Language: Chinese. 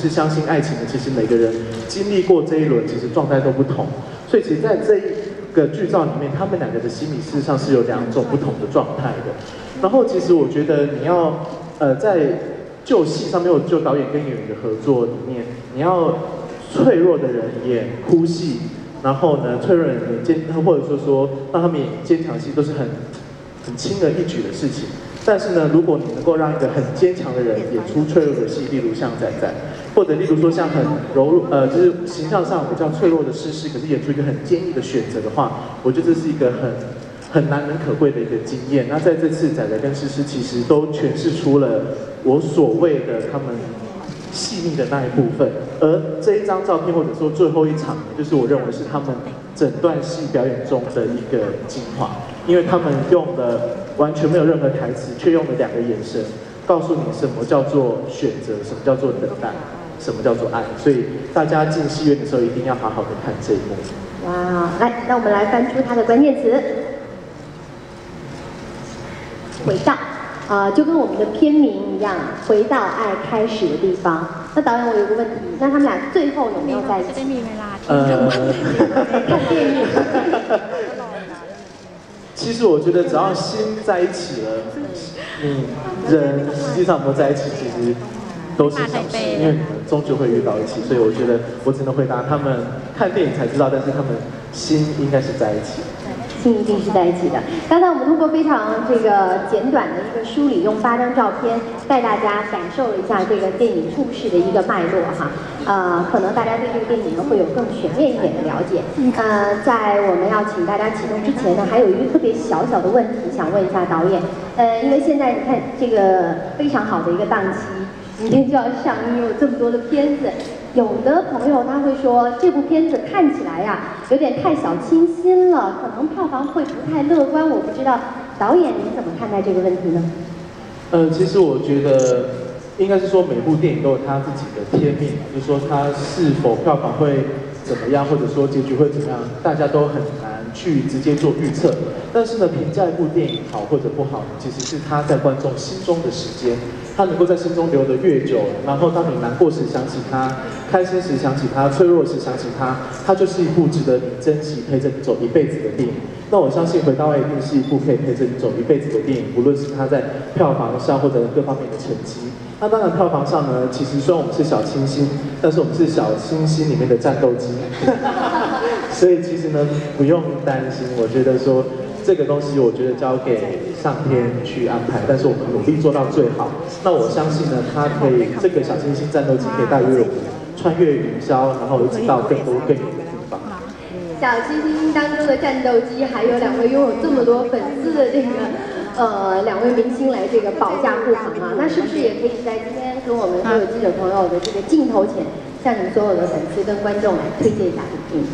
是相信爱情的，其实每个人经历过这一轮，其实状态都不同。所以其实在这一个剧照里面，他们两个的心理事实上是有两种不同的状态的。然后其实我觉得你要呃在旧戏上面，有就导演跟演员的合作里面，你要脆弱的人演哭戏，然后呢脆弱的人演坚，或者说说让他们演坚强戏，都是很很轻而易举的事情。但是呢，如果你能够让一个很坚强的人演出脆弱的戏，例如像仔仔，或者例如说像很柔弱，呃，就是形象上比较脆弱的诗诗，可是演出一个很坚毅的选择的话，我觉得这是一个很很难能可贵的一个经验。那在这次仔仔跟诗诗其实都诠释出了我所谓的他们细腻的那一部分。而这一张照片或者说最后一场，就是我认为是他们整段戏表演中的一个精华，因为他们用的。完全没有任何台词，却用了两个眼神，告诉你什么叫做选择，什么叫做等待，什么叫做爱。所以大家进戏院的时候，一定要好好的看这一幕。哇，来，那我们来翻出它的关键词，回到啊，就跟我们的片名一样，回到爱开始的地方。那导演，我有个问题，那他们俩最后有没有在一起？呃，看电影。其实我觉得，只要心在一起了，嗯，人实际上不在一起，其实都是小事，因为你们终究会遇到一起。所以我觉得，我只能回答他们看电影才知道，但是他们心应该是在一起。心一定是在一起的。刚才我们通过非常这个简短的一个梳理，用八张照片带大家感受了一下这个电影故事的一个脉络哈。呃，可能大家对这个电影呢会有更全面一点的了解。呃，在我们要请大家启动之前呢，还有一个特别小小的问题想问一下导演。呃，因为现在你看这个非常好的一个档期，明天就要上映，有这么多的片子。有的朋友他会说，这部片子看起来呀，有点太小清新了，可能票房会不太乐观。我不知道导演您怎么看待这个问题呢？呃，其实我觉得应该是说每部电影都有它自己的天命，就是说它是否票房会怎么样，或者说结局会怎么样，大家都很难去直接做预测。但是呢，评价一部电影好或者不好，其实是他在观众心中的时间。他能够在心中留得越久，然后当你难过时想起他，开心时想起他，脆弱时想起他，他就是一部值得你珍惜、陪着你走一辈子的电影。那我相信《回到爱》一定是一部可以陪着你走一辈子的电影，无论是他在票房上或者各方面的成绩。那当然，票房上呢，其实虽然我们是小清新，但是我们是小清新里面的战斗机，所以其实呢，不用担心。我觉得说。这个东西我觉得交给上天去安排，但是我们努力做到最好。那我相信呢，它可以这个小清新战斗机可以带我们穿越云霄，然后一直到更多更远的地方。小清新当中的战斗机，还有两位拥有这么多粉丝的这个呃两位明星来这个保驾护航啊，那是不是也可以在今天跟我们所有记者朋友的这个镜头前，向你们所有的粉丝跟观众来推荐一下这部电影？